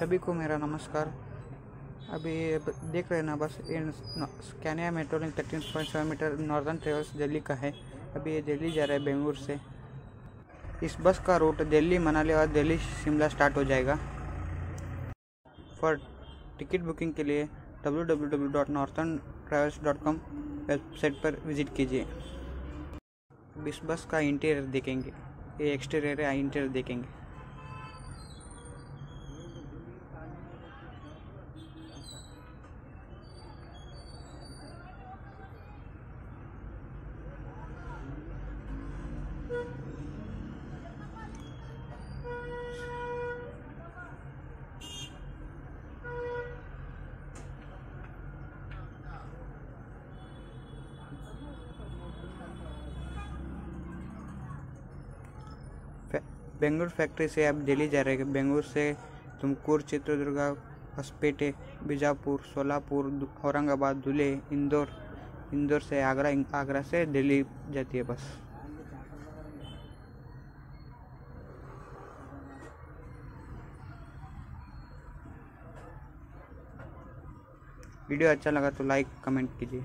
सभी को मेरा नमस्कार। अभी देख रहे हैं ना, बस ये Scania metro link thirteen point seven metre Northern Travels Delhi का है। अभी ये दिल्ली जा रहा है बेंगलुरु से। इस बस का रूट दिल्ली, मनाली और दिल्ली शिमला स्टार्ट हो जाएगा। फॉर टिकट बुकिंग के लिए www.northernTravels.com वेबसाइट पर विज़िट कीजिए। अब इस बस का इंटीरियर देखेंगे। ये एक्सटीरियर है इंटीरियर देखेंगे। बेंगलुरु फैक्ट्री से आप दिल्ली जा रहे हैं, बेंगलुरु से तुमकुर, चित्रदुर्गा, हसपेटे, बीजापुर, सोलापुर औरंगाबाद, धुले, इंदौर इंदौर से आगरा आगरा से दिल्ली जाती है बस। वीडियो अच्छा लगा तो लाइक, कमेंट कीजिए।